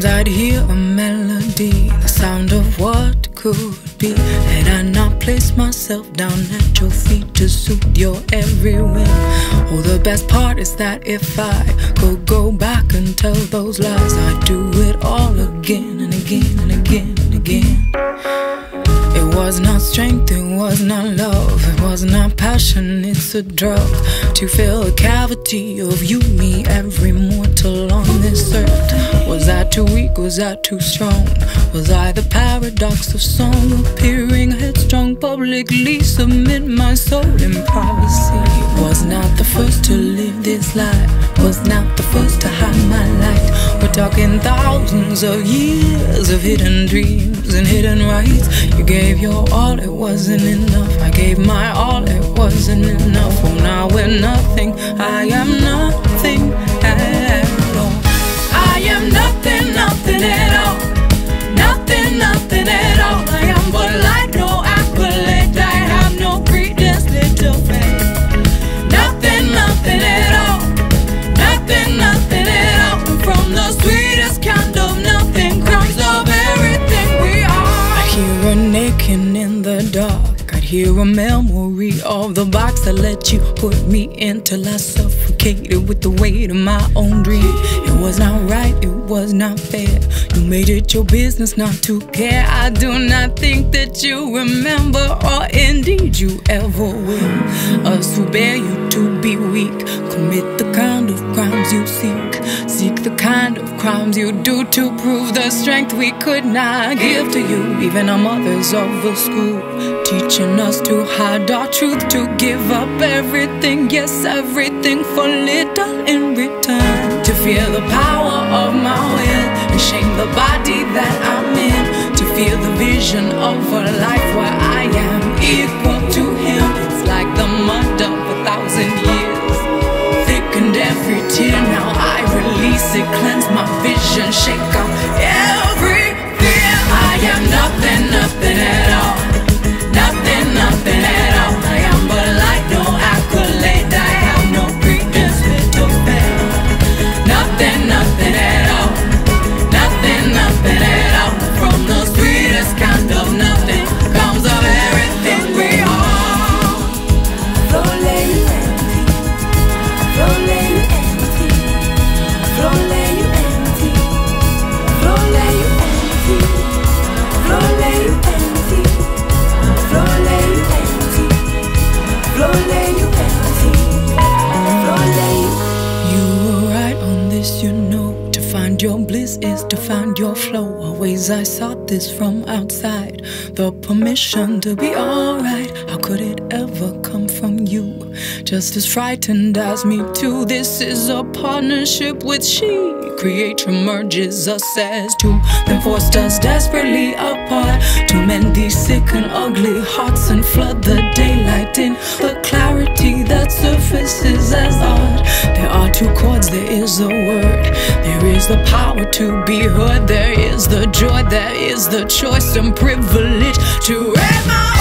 Sometimes I'd hear a melody, the sound of what could be. And I not place myself down at your feet to suit your every whim. Oh, the best part is that if I could go back and tell those lies, I'd do it all again and again and again and again. It was not strength, it was not love, it was not passion, it's a drug to fill a cavity of you, me, every mortal on this earth. Was I too weak? Was I too strong? Was I the paradox of song appearing headstrong, publicly submit my soul in privacy? Was not the first to live this life, was not the first to hide my light. We're talking thousands of years of hidden dreams and hidden rights. You gave your all, it wasn't enough. I gave my all, it wasn't enough. Oh, now we're nothing. I am nothing in the dark. I'd hear a memory of the box that let you put me in till I suffocated with the weight of my own dream. It was not right, it was not fair. You made it your business not to care. I do not think that you remember, or indeed you ever will. Us who bear you to be weak, commit the kind of crimes you seek. Seek the kind of crimes you do to prove the strength we could not give to you. Even our mothers of the school, teaching us to hide our truth, to give up everything, yes, everything for little in return. To fear the power of my will and shame the body that I'm in. To feel the vision of a life where I am equal to to find your flow. Always I sought this from outside. The permission to be alright. How could it ever come from you? Just as frightened as me too. This is a partnership with she. Creation merges us as two, then forced us desperately apart to mend these sick and ugly hearts and flood the daylight in the clarity that surfaces as art. There are two the power to be heard, there is the joy, there is the choice and privilege to raise my